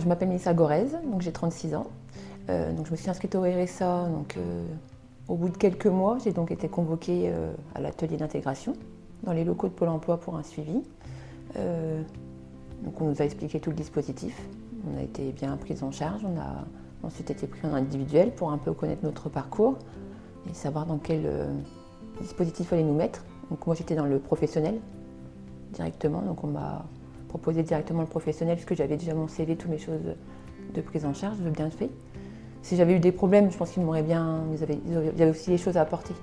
je m'appelle Mélissa Gorez, donc j'ai 36 ans. Euh, donc je me suis inscrite au RSA donc, euh, au bout de quelques mois. J'ai donc été convoquée euh, à l'atelier d'intégration dans les locaux de Pôle emploi pour un suivi. donc on nous a expliqué tout le dispositif. On a été bien pris en charge. On a ensuite été pris en individuel pour un peu connaître notre parcours et savoir dans quel dispositif fallait nous mettre. Donc moi j'étais dans le professionnel directement. Donc on m'a proposé directement le professionnel puisque j'avais déjà mon CV, toutes mes choses de prise en charge, de bien fait. Si j'avais eu des problèmes, je pense qu'ils m'auraient bien. Il y avait aussi des choses à apporter.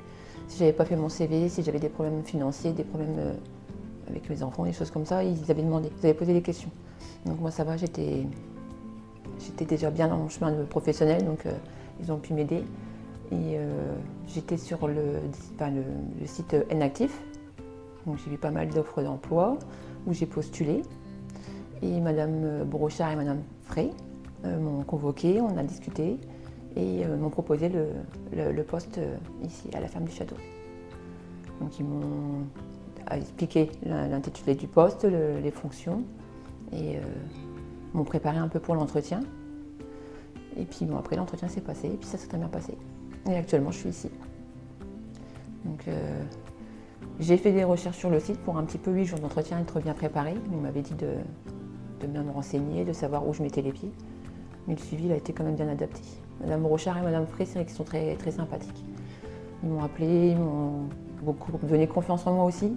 Si j'avais pas fait mon CV, si j'avais des problèmes financiers, des problèmes euh, avec mes enfants, des choses comme ça, ils avaient demandé, ils avaient posé des questions. Donc moi ça va, j'étais déjà bien dans mon chemin de professionnel, donc euh, ils ont pu m'aider. Et euh, j'étais sur le, le, site Nactif, donc j'ai vu pas mal d'offres d'emploi où j'ai postulé. Et Madame Brochard et Madame Frey euh, m'ont convoqué, on a discuté et euh, m'ont proposé le, poste euh, ici à la ferme du château. Donc ils m'ont expliqué l'intitulé du poste, les fonctions et m'ont préparé un peu pour l'entretien. Et puis bon, après l'entretien s'est passé et puis ça s'est très bien passé. Et actuellement je suis ici. Donc j'ai fait des recherches sur le site pour un petit peu huit jours d'entretien être bien préparé. On m'avait dit de, de bien me renseigner, de savoir où je mettais les pieds mais le suivi a été quand même bien adapté. Madame Rochard et Madame Frey, c'est vrai qu'ils sont très, très sympathiques. Ils m'ont appelé, ils m'ont beaucoup donné confiance en moi aussi,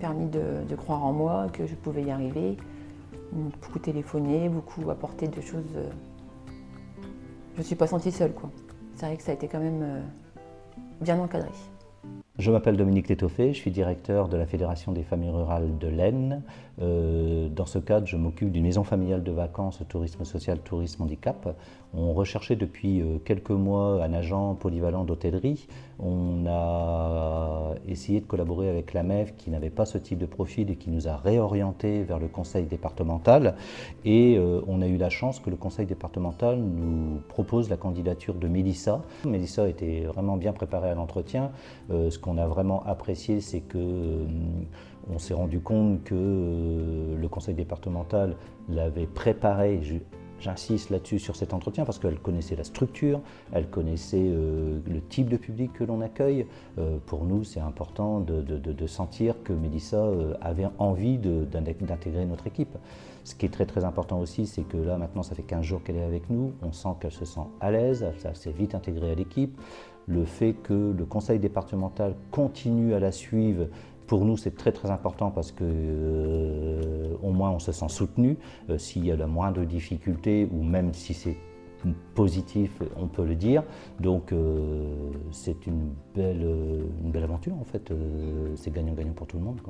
permis de, croire en moi, que je pouvais y arriver. Ils m'ont beaucoup téléphoné, beaucoup apporté de choses. Euh, je ne suis pas sentie seule, quoi. C'est vrai que ça a été quand même euh, bien encadré. Je m'appelle Dominique Létoffé, je suis directeur de la Fédération des familles rurales de l'Aisne. Euh, dans ce cadre, je m'occupe d'une maison familiale de vacances, tourisme social, tourisme handicap. On recherchait depuis euh, quelques mois un agent polyvalent d'hôtellerie. On a essayé de collaborer avec la MEF qui n'avait pas ce type de profil et qui nous a réorientés vers le conseil départemental. Et euh, on a eu la chance que le conseil départemental nous propose la candidature de Mélissa. Mélissa était vraiment bien préparée à l'entretien. ce qu'on a vraiment apprécié, c'est que on s'est rendu compte que euh, le conseil départemental l'avait préparé, j'insiste là-dessus sur cet entretien, parce qu'elle connaissait la structure, elle connaissait euh, le type de public que l'on accueille. Euh, pour nous, c'est important de, sentir que Mélissa avait envie d'intégrer notre équipe. Ce qui est très très important aussi, c'est que là maintenant, ça fait 15 jours qu'elle est avec nous, on sent qu'elle se sent à l'aise, elle s'est vite intégrée à l'équipe. Le fait que le conseil départemental continue à la suivre pour nous, c'est très très important parce que euh, moins on se sent soutenu. Euh, s'il y a la moindre difficulté ou même si c'est positif, on peut le dire. Donc euh, c'est une belle, une belle aventure en fait. c'est gagnant-gagnant pour tout le monde.